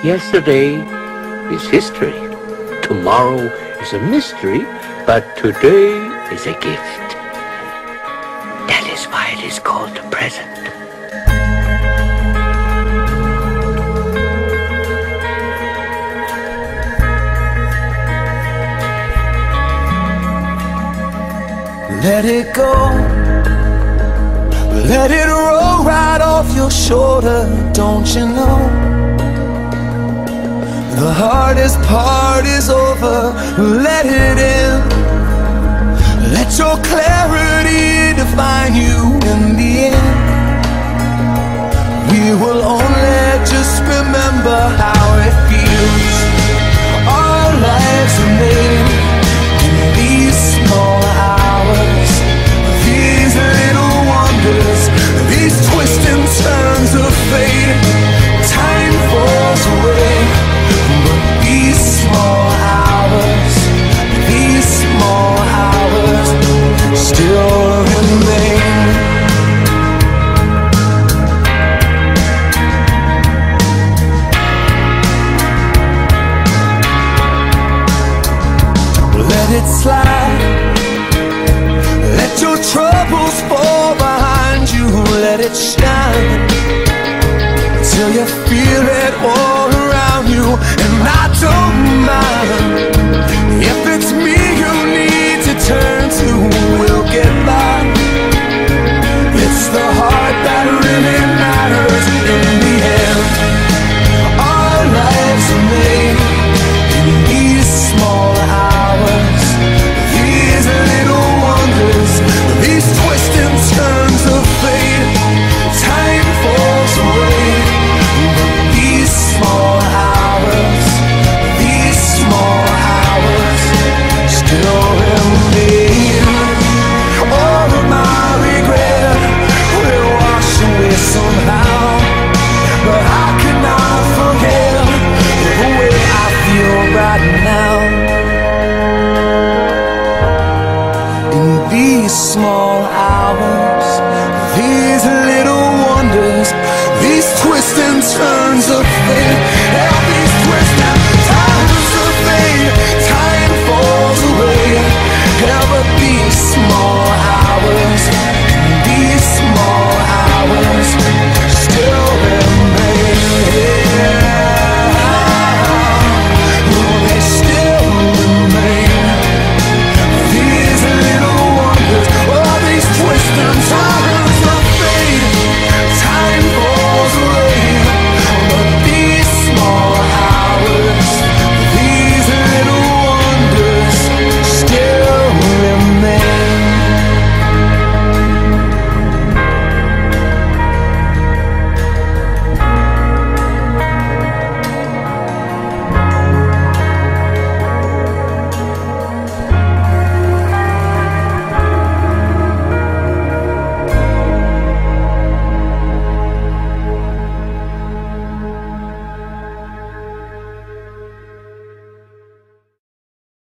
Yesterday is history. Tomorrow is a mystery, but today is a gift. That is why it is called the present. Let it go. Let it roll right off your shoulder, don't you know? this part is over, let it in. Let your clarity define you in the end. We will only just remember how. it's like These